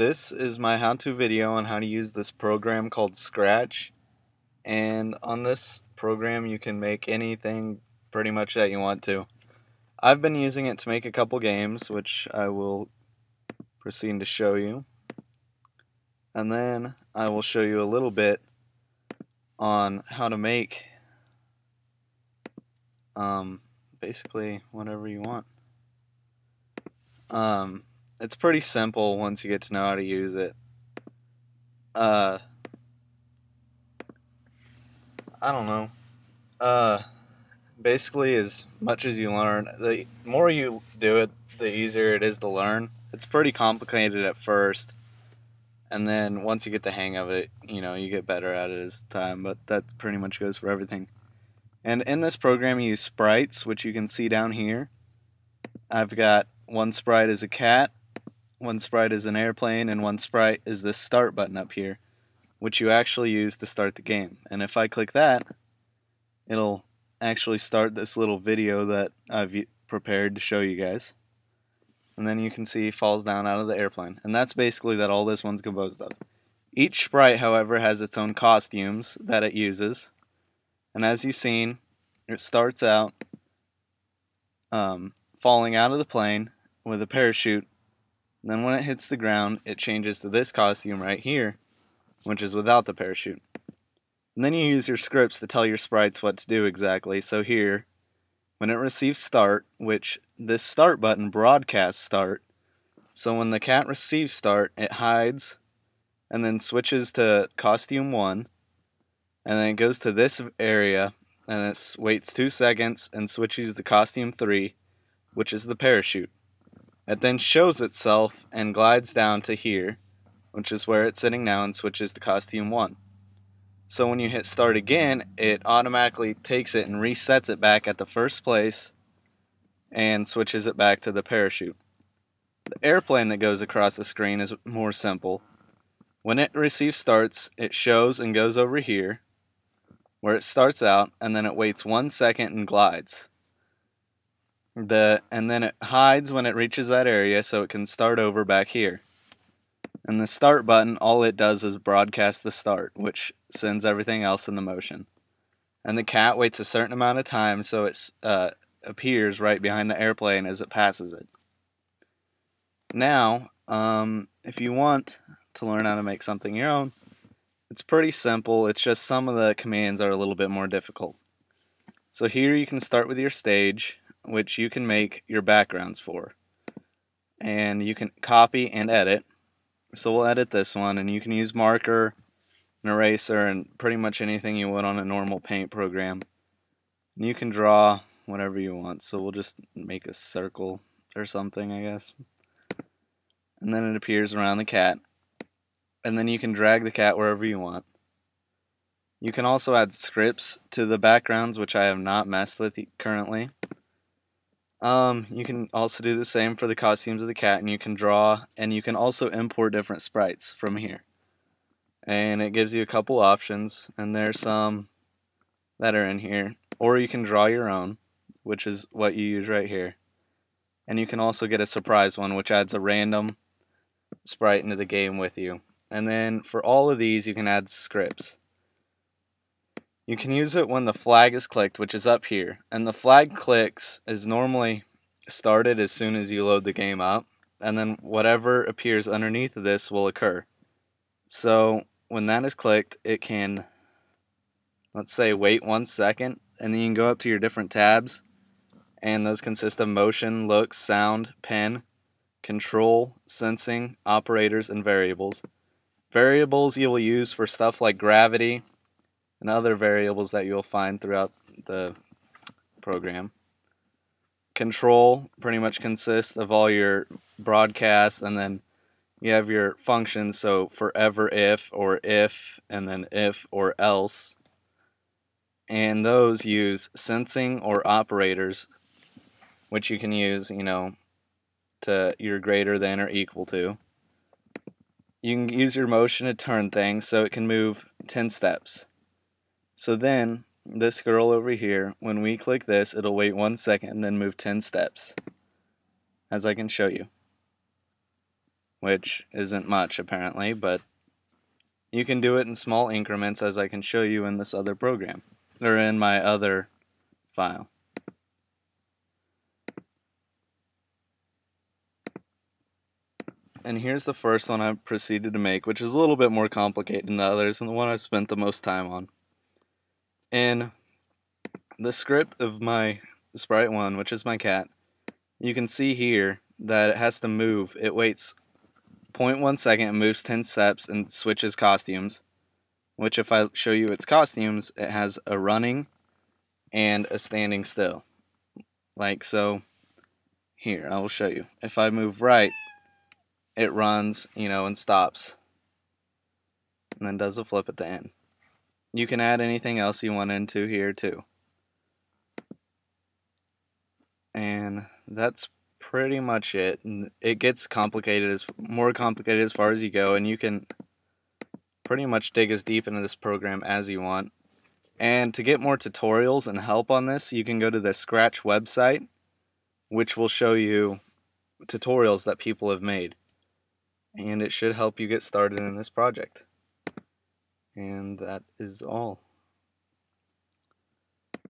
This is my how-to video on how to use this program called Scratch and on this program you can make anything pretty much that you want to. I've been using it to make a couple games which I will proceed to show you and then I will show you a little bit on how to make um, basically whatever you want. Um, it's pretty simple once you get to know how to use it. Uh, I don't know. Uh, basically, as much as you learn, the more you do it, the easier it is to learn. It's pretty complicated at first, and then once you get the hang of it, you know, you get better at it as time, but that pretty much goes for everything. And in this program, you use sprites, which you can see down here. I've got one sprite as a cat, one sprite is an airplane, and one sprite is this start button up here, which you actually use to start the game. And if I click that, it'll actually start this little video that I've prepared to show you guys. And then you can see he falls down out of the airplane. And that's basically that all this one's composed of. Each sprite, however, has its own costumes that it uses. And as you've seen, it starts out um, falling out of the plane with a parachute. Then when it hits the ground, it changes to this costume right here, which is without the parachute. And then you use your scripts to tell your sprites what to do exactly. So here, when it receives start, which this start button broadcasts start, so when the cat receives start, it hides and then switches to costume 1 and then it goes to this area and it waits two seconds and switches to costume three, which is the parachute. It then shows itself and glides down to here, which is where it's sitting now, and switches to costume one. So when you hit start again, it automatically takes it and resets it back at the first place and switches it back to the parachute. The airplane that goes across the screen is more simple. When it receives starts, it shows and goes over here, where it starts out and then it waits one second and glides. The and then it hides when it reaches that area so it can start over back here. And the start button, all it does is broadcast the start, which sends everything else into motion. And the cat waits a certain amount of time so it uh, appears right behind the airplane as it passes it. Now, um, if you want to learn how to make something your own, it's pretty simple, it's just some of the commands are a little bit more difficult. So here you can start with your stage, which you can make your backgrounds for. And you can copy and edit. So we'll edit this one, and you can use marker, an eraser, and pretty much anything you would on a normal paint program. And you can draw whatever you want, so we'll just make a circle or something, I guess. And then it appears around the cat and then you can drag the cat wherever you want. You can also add scripts to the backgrounds, which I have not messed with currently. Um, you can also do the same for the costumes of the cat, and you can draw, and you can also import different sprites from here. And it gives you a couple options, and there's some that are in here. Or you can draw your own, which is what you use right here. And you can also get a surprise one, which adds a random sprite into the game with you. And then for all of these, you can add scripts. You can use it when the flag is clicked, which is up here. And the flag clicks is normally started as soon as you load the game up. And then whatever appears underneath this will occur. So when that is clicked, it can, let's say, wait one second. And then you can go up to your different tabs. And those consist of motion, looks, sound, pen, control, sensing, operators, and variables. Variables you will use for stuff like gravity and other variables that you'll find throughout the program. Control pretty much consists of all your broadcasts and then you have your functions so forever if or if and then if or else and those use sensing or operators which you can use you know to you're greater than or equal to you can use your motion to turn things so it can move 10 steps. So then, this girl over here, when we click this, it'll wait one second and then move 10 steps, as I can show you. which isn't much apparently, but you can do it in small increments as I can show you in this other program, or in my other file. And here's the first one I proceeded to make, which is a little bit more complicated than the others, and the one I spent the most time on. In the script of my sprite one, which is my cat, you can see here that it has to move. It waits 0.1 second and moves 10 steps and switches costumes. Which, if I show you its costumes, it has a running and a standing still. Like so. Here, I will show you. If I move right, it runs, you know, and stops. And then does a flip at the end. You can add anything else you want into here too. And that's pretty much it. It gets complicated as more complicated as far as you go and you can pretty much dig as deep into this program as you want. And to get more tutorials and help on this, you can go to the Scratch website, which will show you tutorials that people have made and it should help you get started in this project. And that is all.